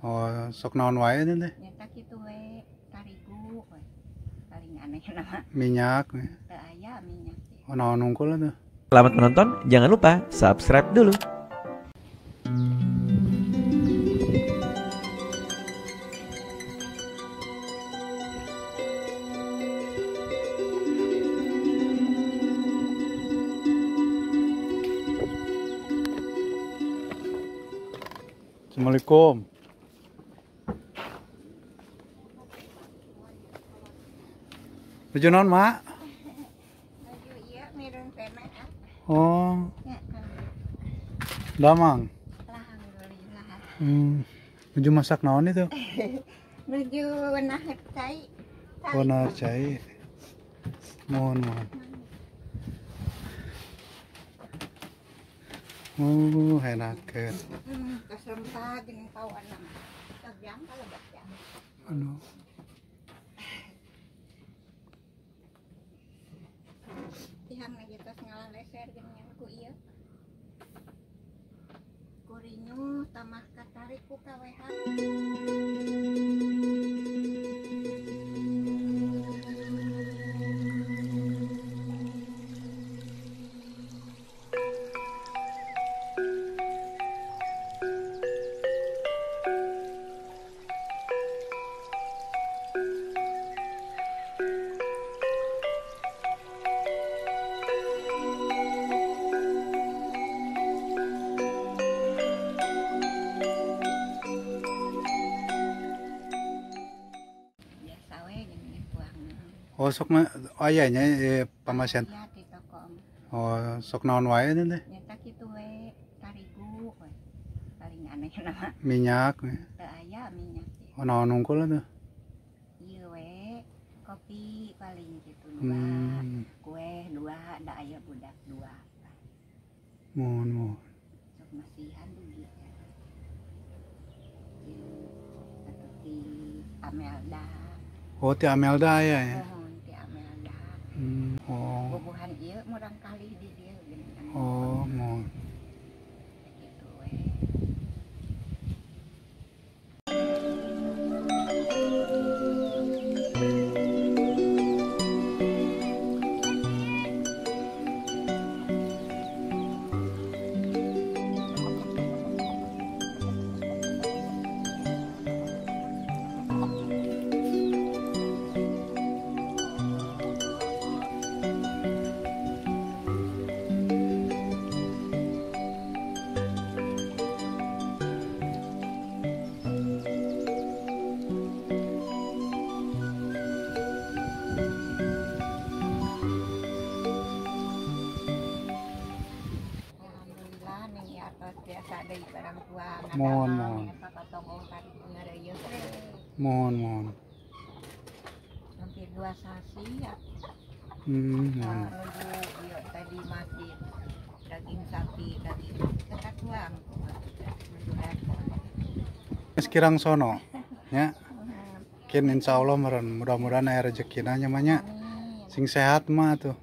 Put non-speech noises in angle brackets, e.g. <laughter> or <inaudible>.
Oh, sok naon wae teh teh? nyata kitu we tarigu we. paling aneh <laughs> nama Minyak. we. teu aya minyak teh. Oh, naon unggul tuh. Selamat menonton, jangan lupa subscribe dulu. Assalamualaikum. Tujuh naon, Mak? Baju mireng pena ah. Oh, Ya, damang. alhamdulillah Hmm. Menuju masak naon itu? menuju nahet cai Warna cai. Mohon, mohon. Uh, enak hmm, kesempat dengan kawan nama Tegang tos ngalah leser ku ieu Kurinyu tamah katarik ku Oh, sok mah ayahnya eh, pamasen. Ya di toko Oh, sok naon wae teh teh? nyata kitu we tarigu we. paling aneh <laughs> nama Minyak. teu aya minyak teh. Oh, naon unggul tuh. Ieu we kopi paling gitu dua Hmm. kue dua da aya budak dua Mohon, mohon. sok masihan dugi ya. Amelda Oh, ti Amelda ya. mohon ti Amelda Hmm. bobohan iya modang kali di dia deui barang tua Mohon, mohon. tadi Mohon, mohon. hampir dua sasi ya Hmm, mohon. tadi masjid daging sapi daging ketat tuang Sekirang sono. Ya. Kin insya Allah mudah-mudahan aya rezekina nya mah nya. amin Sing sehat mah tuh.